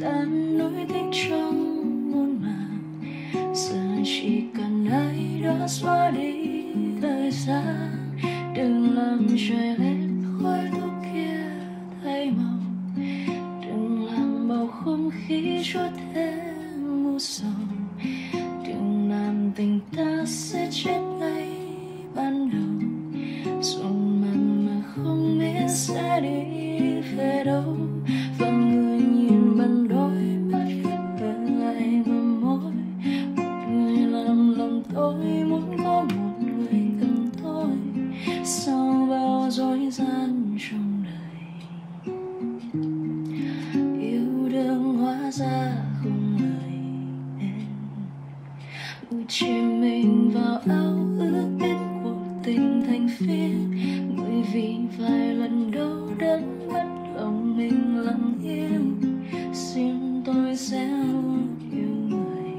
tan nỗi thích trong muôn màng giờ chỉ cần ai đó xóa đi thời gian đừng làm trời hết khói thuốc kia thay màu đừng làm bầu không khí cho thêm u sầu đừng làm tình ta sẽ chết ngay ban đầu dù mặn mà không biết sẽ đi về đâu thế gian trong đời yêu đương hóa ra không lời nên ôi mình vào áo ước biết cuộc tình thành phiên bởi vì vài lần đau đớn mất lòng mình lặng yên xin tôi sẽ luôn yêu người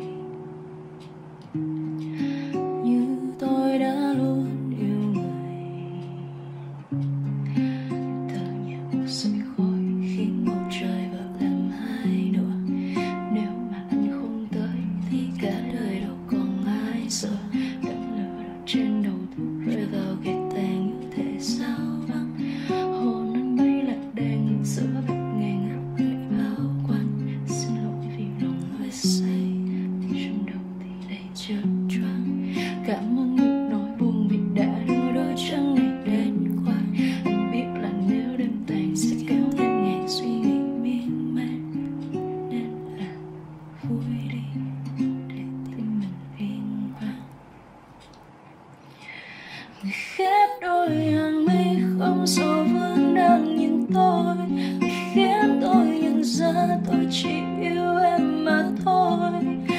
Khép đôi hàng mi không do vương đang nhìn tôi. Người khiến tôi nhận ra tôi chỉ yêu em mà thôi.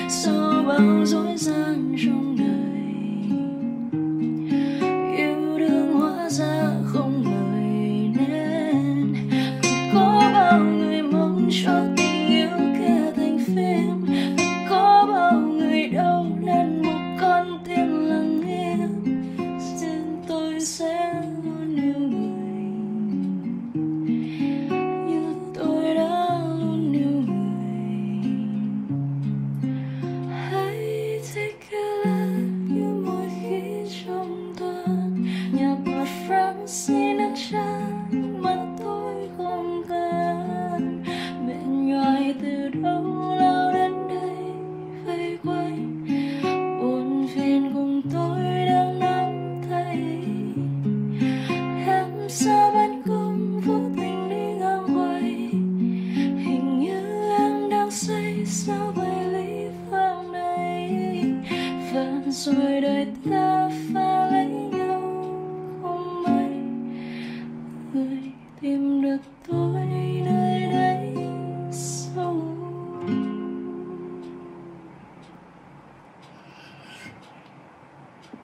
Sau bao dối heard a thousand